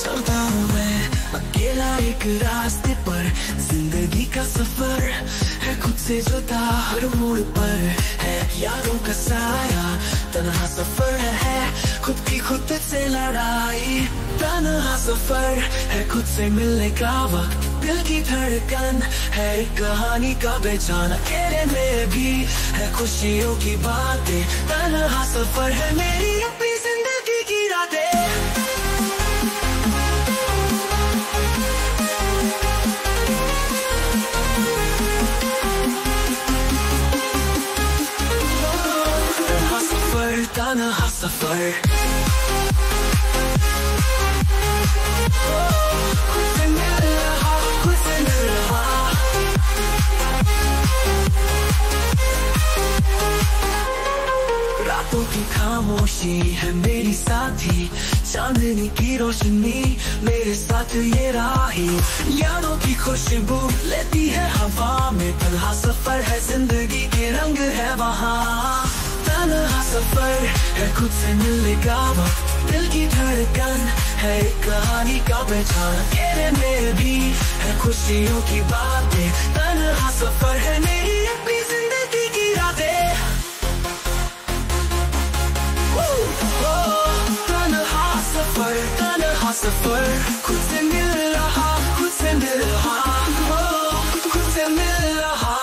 चलता हूँ मैं। अकेला एक रास्ते पर। ज़िंदगी का सफ़र है खुद से जुदा हर मोड़ पर। है यारों का साया, तनहा सफ़र है खुद की खुद से लड़ाई। तनहा सफ़र है खुद से मिलने का वक्त। दिल की धड़कन है एक कहानी का बेचाना अकेले में भी है खुशियों की बातें। तनहा सफ़र है मेरी खामोशी है मेरी साथी। चांदनी की रोशनी मेरे साथ ये राही। यादों की खुशबू लेती है हवा में। तन्हा सफ़र है, ज़िंदगी के रंग है वहाँ। तन्हा सफ़र है, खुद से मिलने का वक्त। दिल की धड़कन है कहानी का पहचान। अकेले में भी है, खुशियों की बातें। तन्हा सफ़र है मेरी सफ़र। खुद से मिल रहा खुद से मिल रहा। ओ, खुद से मिल रहा।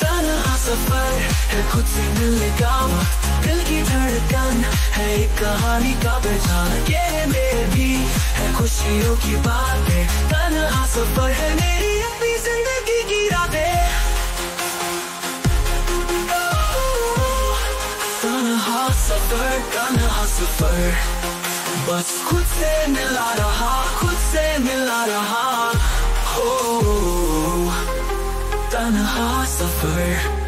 तन्हा सफ़र है खुद से मिलने का वक्त दिल की धड़कन है एक कहानी का पहचान। अकेले में भी है खुशियों की बातें। तन्हा सफ़र है मेरी अपनी ज़िंदगी की रातें। तन्हा सफ़र तन्हा सफ़र। बस खुद से मिला रहा, खुद से मिला रहा। हो, तन्हा सफ़र।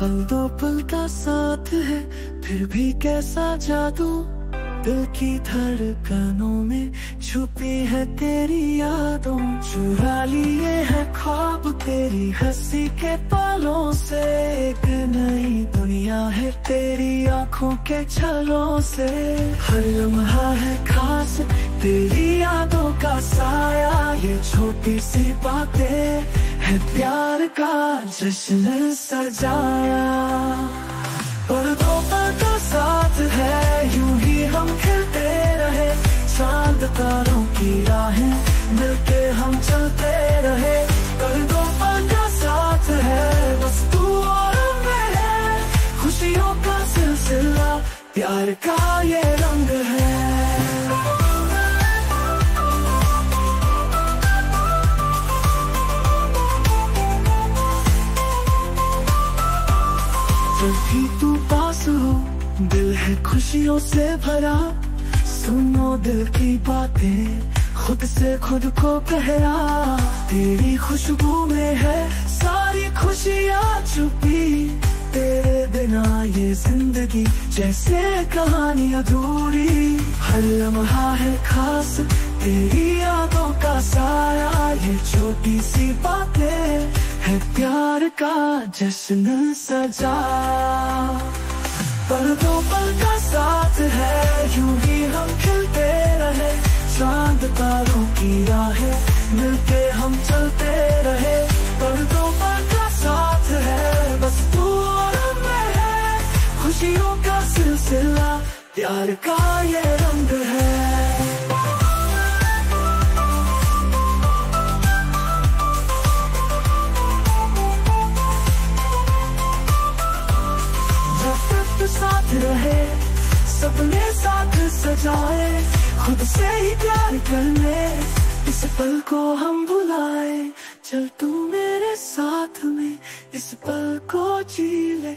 पल दो पल का साथ है, फिर भी कैसा जादू दिल की धड़कनों में छुपी है तेरी यादों, चुरा लिए है ख्वाब तेरी हँसी के पलों से। एक नई दुनिया है तेरी आँखों के छलों से। हर लम्हा है खास, तेरी यादों का साया। ये छोटी सी बातें है प्यार का जश्न सजाया। और पल का साथ है यूँ चाँद तारों की राहें, मिलके हम चलते रहे। और दो का साथ है बस तू और मैं खुशियों का सिलसिला, प्यार का ये रंग है। जब तू पास हो, दिल है खुशियों से भरा। सुनो दिल की बातें, खुद से खुद को कहरा तेरी खुशबू में है सारी खुशियाँ छुपी। तेरे बिना ये ज़िंदगी जैसे कहानी अधूरी। हर लम्हा है खास तेरी यादों का साया। ये छोटी सी बातें है प्यार का जश्न सजा। पर दो पल का साथ है, यूँ ही हम खिलते रहे। चाँद तारों की राहें मिलते हम चलते रहे। पर तो पल का साथ है, बस तू और मैं खुशियों का सिलसिला, प्यार का ये रंग है। सजाए, खुद से ही प्यार कर ले। इस पल को हम बुलाए चल तू मेरे साथ में, इस पल को जी ले।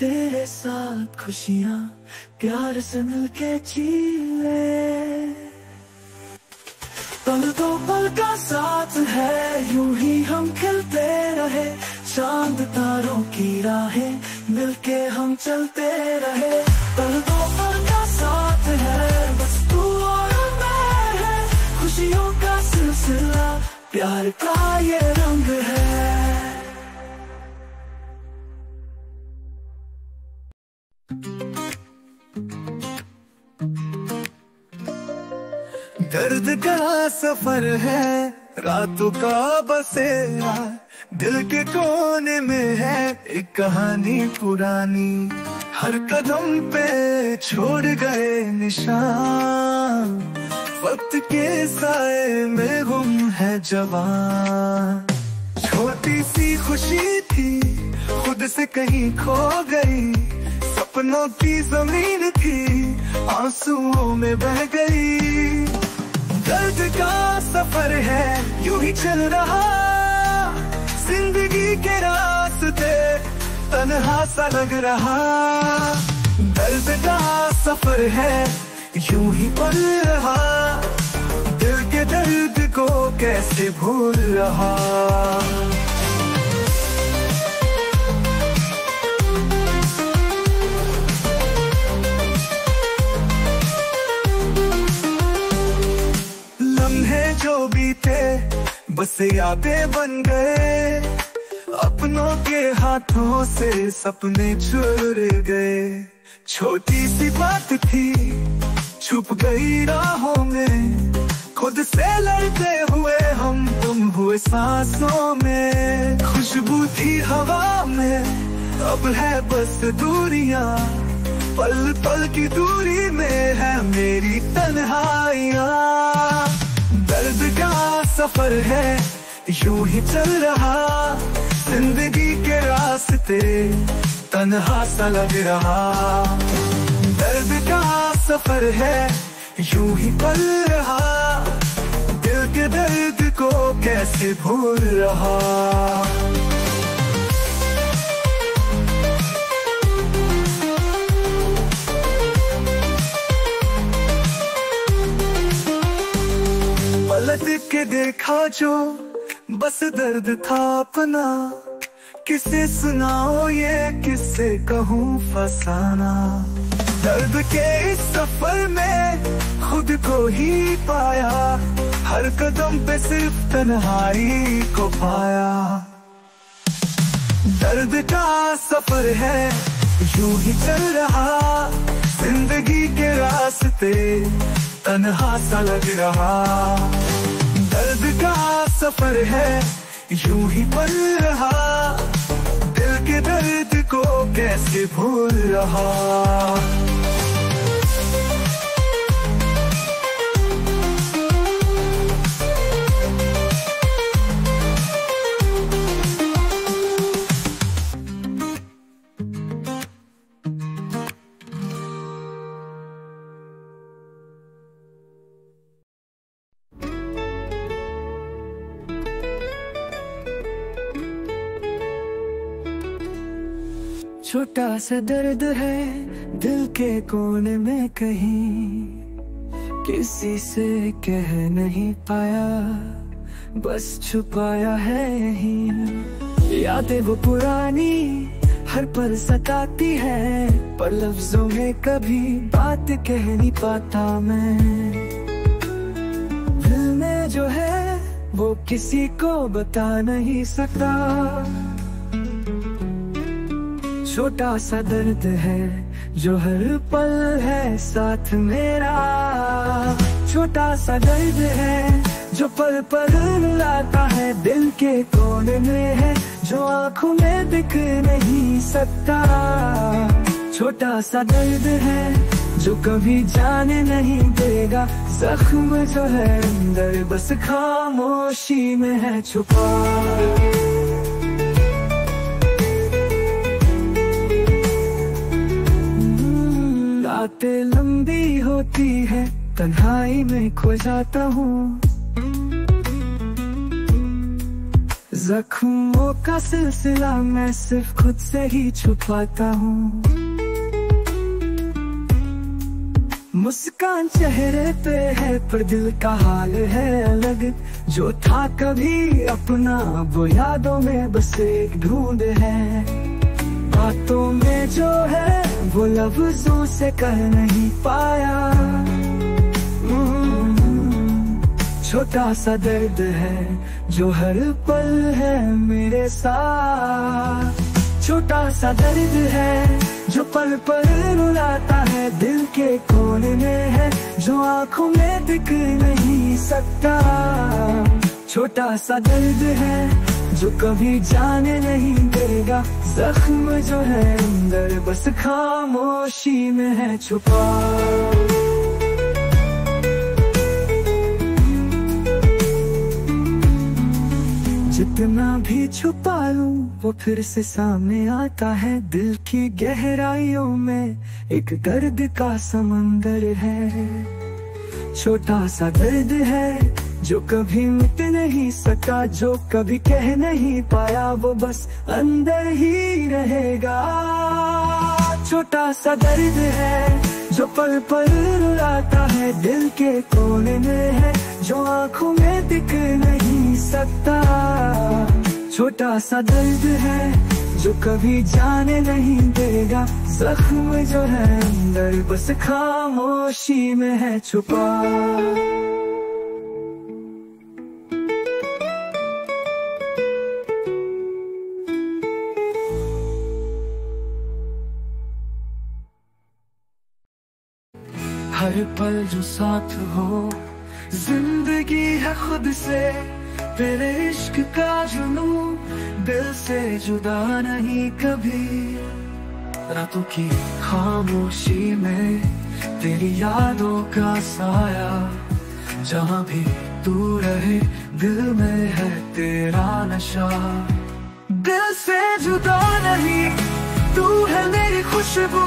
तेरे साथ खुशियाँ, प्यार से मिलके जी ले। पल दो पल का साथ है, यूँ ही हम खिलते रहे। चाँद तारों की राहें, मिलके हम चलते रहे। पल दो पल का खुशियों का सिलसिला प्यार का ये रंग है दर्द का सफ़र है, रातों का बसेरा, दिल के कोने में है एक कहानी पुरानी। हर कदम पे छोड़ गए निशान। वक्त के साए में गुम है जवान। छोटी सी खुशी थी, खुद से कहीं खो गई। सपनों की ज़मीन थी, आंसुओं में बह गई। दर्द का सफ़र है, यूँ ही चल रहा। ज़िंदगी के रास्ते तन्हा सा लग रहा। दर्द का सफ़र है, यूँ ही पल रहा। दिल के दर्द को कैसे भूल रहा। लम्हे जो बीते, बस यादें बन गए। अपनों के हाथों से सपने चुर गए। छोटी सी बात थी, छुप गई राहों में। खुद से लड़ते हुए हम, तुम हुए सांसों में। खुशबू थी हवा में, अब है बस दूरियाँ। पल पल की दूरी में है मेरी तन्हाइयाँ। दर्द का सफ़र है, यूँ ही चल रहा। ज़िंदगी के रास्ते तन्हा सा लग रहा। दर्द का सफ़र है, यूँ ही पल रहा। दिल के दर्द को कैसे भूल रहा। पलट के देखा जो बस दर्द था अपना। किसे सुनाओ ये, किसे कहूँ फसाना। दर्द के इस सफ़र में खुद को ही पाया। हर कदम पे सिर्फ़ तन्हाई को पाया। दर्द का सफ़र है, यूँ ही चल रहा। ज़िंदगी के रास्ते तन्हा सा लग रहा। सफ़र है यूँ ही पल रहा। दिल के दर्द को कैसे भूल रहा? छोटा सा दर्द है दिल के कोने में कहीं। किसी से कह नहीं पाया, बस छुपाया है यहीं। यादें वो पुरानी हर पल सताती है, पर लफ्जों में कभी बात कह नहीं पाता मैं। दिल में जो है वो किसी को बता नहीं सकता। छोटा सा दर्द है जो हर पल है साथ मेरा। छोटा सा दर्द है जो पल पल लाता है दिल के कोने में है, जो आँखों में दिख नहीं सकता। छोटा सा दर्द है जो कभी जाने नहीं देगा, जख्म जो है अंदर बस खामोशी में है छुपा। रातें लंबी होती है, तन्हाई में खो जाता हूँ। जख्मों का सिलसिला मैं सिर्फ़ खुद से ही छुपाता हूँ। मुस्कान चेहरे पे है, पर दिल का हाल है अलग। जो था कभी अपना, वो यादों में बस एक ढूंढ है। बातों में जो है वो लफ्जों से कह नहीं पाया। हम्म, छोटा सा दर्द है जो हर पल है मेरे साथ। छोटा सा दर्द है जो पल पल रुलाता है दिल के कोने में है जो आँखों में दिख नहीं सकता। छोटा सा दर्द है जो कभी जाने नहीं देगा। जख्म जो है अंदर, बस खामोशी में है छुपा। जितना भी छुपा लूँ, वो फिर से सामने आता है। दिल की गहराइयों में एक दर्द का समंदर है। छोटा सा दर्द है जो कभी मिट नहीं सका, जो कभी कह नहीं पाया, वो बस अंदर ही रहेगा। छोटा सा दर्द है जो पल पल रुलाता है, दिल के कोने में है जो आँखों में दिख नहीं सकता। छोटा सा दर्द है जो कभी जाने नहीं देगा, जख्म जो है अंदर बस खामोशी में है छुपा। पल जो साथ हो। ज़िंदगी है खुद से, तेरे इश्क का जुनू दिल से जुदा नहीं कभी। रातों की खामोशी में तेरी यादों का साया। जहाँ भी तू रहे, दिल में है तेरा नशा। दिल से जुदा नहीं, तू है मेरी खुशबू।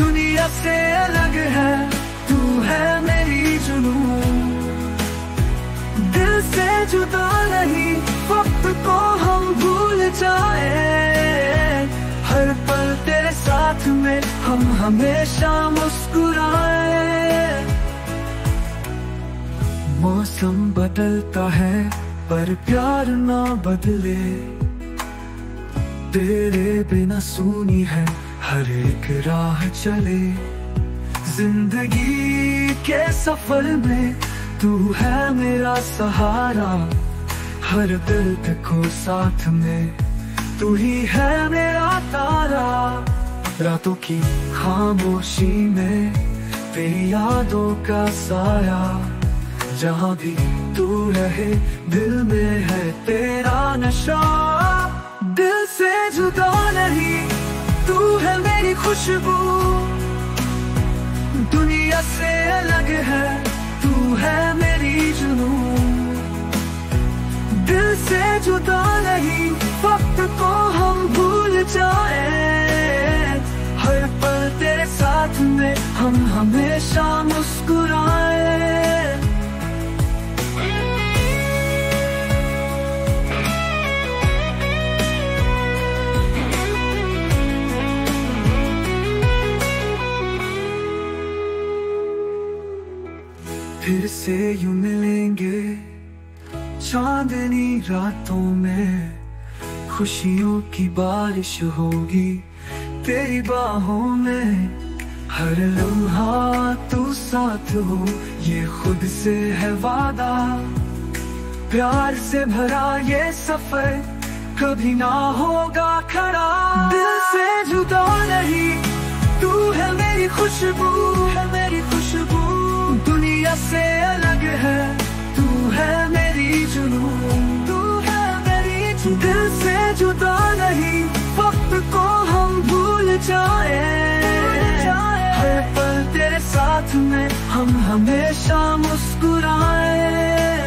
दुनिया से अलग है, तू है मेरी जुनू दिल से जुदा नहीं, वक्त को हम भूल जाए। हर पल तेरे साथ में हम हमेशा मुस्कुराए। मौसम बदलता है, पर प्यार ना बदले। तेरे बिना सुनी है हर एक राह चले। ज़िंदगी के सफ़र में तू है मेरा सहारा। हर दर्द को साथ में, तू ही है मेरा तारा। रातों की खामोशी में तेरी यादों का साया। जहाँ भी तू रहे, दिल में है तेरा नशा। दिल से जुदा नहीं। तू है मेरी खुशबू। दुनिया से अलग है, तू है मेरी जुनू। दिल से जुदा नहीं, वक्त को हम भूल जाए। हर पल तेरे साथ में, हम हमेशा से यूँ मिलेंगे चांदनी रातों में। खुशियों की बारिश होगी तेरी बाहों में। हर लम्हा तू साथ हो, ये खुद से है वादा। प्यार से भरा ये सफ़र कभी ना होगा खड़ा दिल से जुदा नहीं, तू है मेरी खुशबू, है मेरी खुशबू। दुनिया से अलग है। तू है मेरी जुनून, तू है मेरी दिल से जुदा नहीं। वक्त को हम भूल जाए। पल तेरे साथ में, हम हमेशा मुस्कुराए।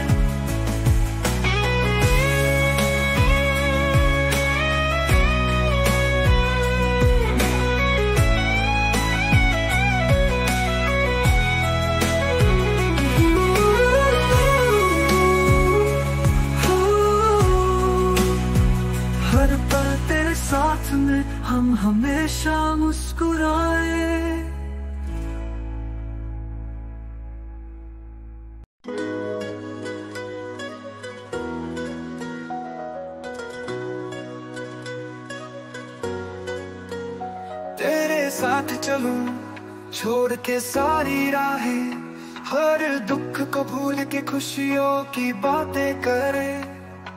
भूल के खुशियों की बातें करे।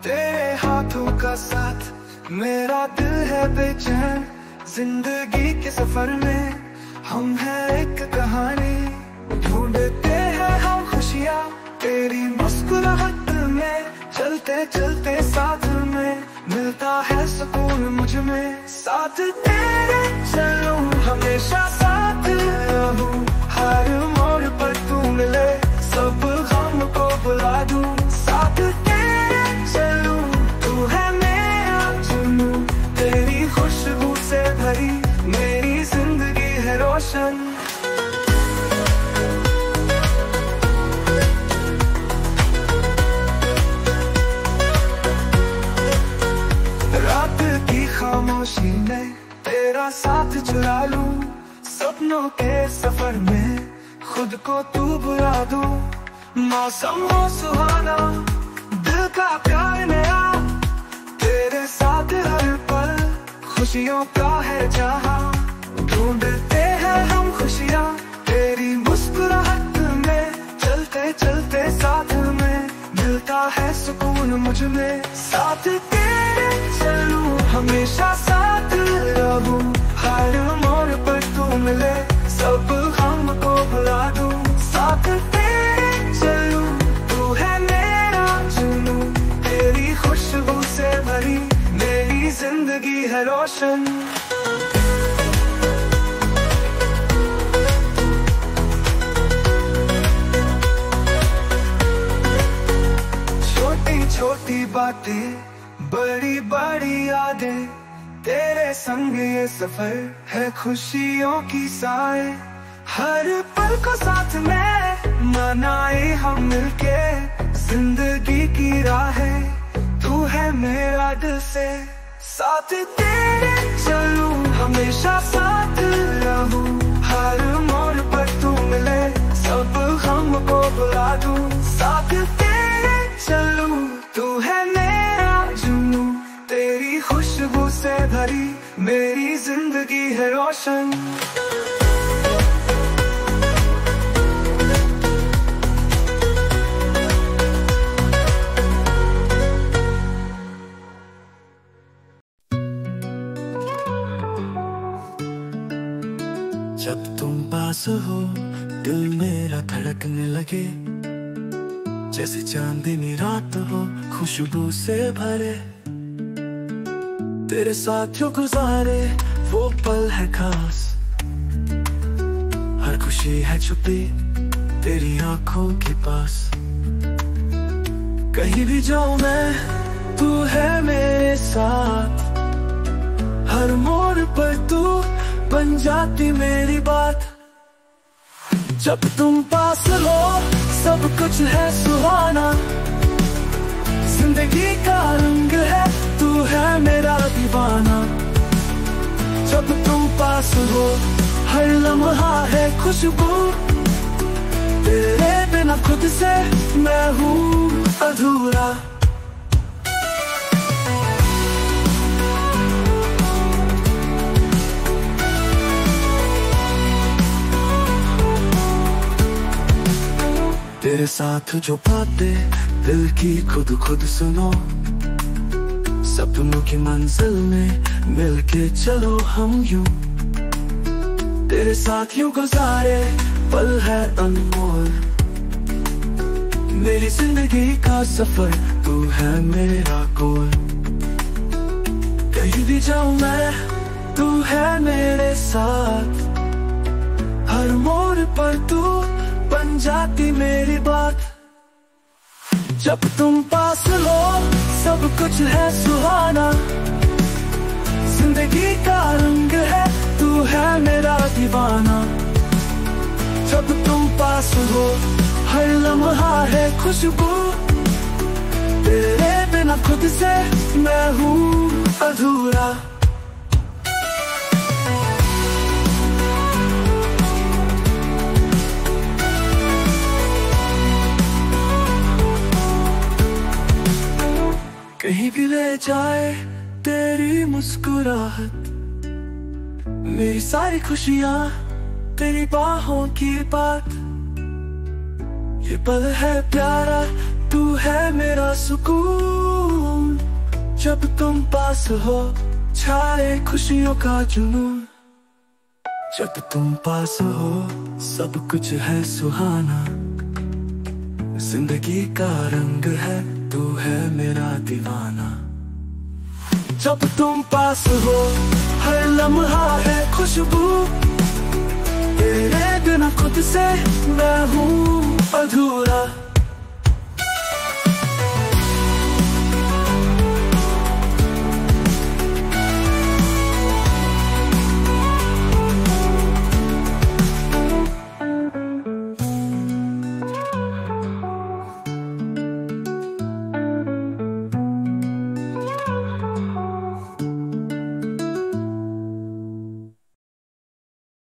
तेरे हाथों का साथ मेरा दिल है बेचैन। ज़िंदगी के सफ़र में हम है एक कहानी। ढूंढते हैं हम खुशियाँ तेरी मुस्कुराहट में। चलते चलते साथ में मिलता है सुकून मुझमें। साथ तेरे चलूँ, हमेशा साथ रहूँ। हर मोड़ पर तू मिले, सब बुला दूँ, साथ तेरे चलूँ, तू है मेरा जुनू तेरी खुशबू से भरी मेरी ज़िंदगी है रोशन। रात की खामोशी में तेरा साथ चुरा लूँ। सपनों के सफ़र में खुद को तू बुला दू। मौसम हो सुहाना, दिल का प्यार नया, तेरे साथ हर पल खुशियों का है जहाँ। ढूंढते हैं हम खुशियाँ, तेरी मुस्कुराहट में, चलते चलते साथ में, मिलता है सुकून मुझमें साथ तेरे चलूँ, हमेशा साथ रहूँ, हर मोड़ पर तू मिले, सब हम को भुला दूँ। ज़िंदगी है रोशन। छोटी छोटी बातें, बड़ी बड़ी यादें। तेरे संग ये सफ़र है खुशियों की साए हर पल को साथ में मनाए हम मिलके। ज़िंदगी की राहें तू है मेरा दिल से। साथ तेरे चलूँ, हमेशा साथ रहूँ। हर मोड़ पर तू मिले, सब हम को बुला दूँ। साथ तेरे चलूँ, तू है मेरा जुनू। तेरी खुशबू से भरी मेरी ज़िंदगी है रोशन। जब तुम पास हो, दिल मेरा धड़कने लगे। जैसे चांदनी रात हो, खुशबू से भरे। तेरे साथ जो गुजारे वो पल है खास। हर खुशी है छुपी तेरी आँखों के पास। कहीं भी जाऊँ मैं, तू है मेरे साथ। हर मोड़ पर तू बन जाती मेरी बात। जब तुम पास हो, सब कुछ है सुहाना। ज़िंदगी का रंग है, तू है मेरा दीवाना। जब तुम पास हो, हर लम्हा है खुशबू। तेरे बिना खुद से मैं हूँ अधूरा। तेरे साथ जो बातें दिल की खुद खुद सुनो। सपनों की मंजिल में मिलके चलो हम यूँ। तेरे साथ यूँ गुजारे, पल है अनमोल। मेरी ज़िंदगी का सफ़र, तू है मेरा गोल। कहीं भी जाऊँ मैं, तू है मेरे साथ। हर मोड़ पर तू बन जाती मेरी बात। जब तुम पास हो, सब कुछ है सुहाना। ज़िंदगी का रंग है, तू है मेरा दीवाना। जब तुम पास हो, हर लम्हा है खुशबू। तेरे बिना खुद से मैं हूँ अधूरा। कहीं भी ले जाए, तेरी मुस्कुराहट। मेरी सारी खुशियाँ, तेरी बाहों की बात। ये पल है प्यारा, तू है मेरा सुकून। जब तुम पास हो, छाए खुशियों का जुनून। जब तुम पास हो, सब कुछ है सुहाना। ज़िंदगी का रंग है तू है मेरा दीवाना। जब तुम पास हो, हर लम्हा है खुशबू। तेरे बिना खुद से मैं हूँ अधूरा।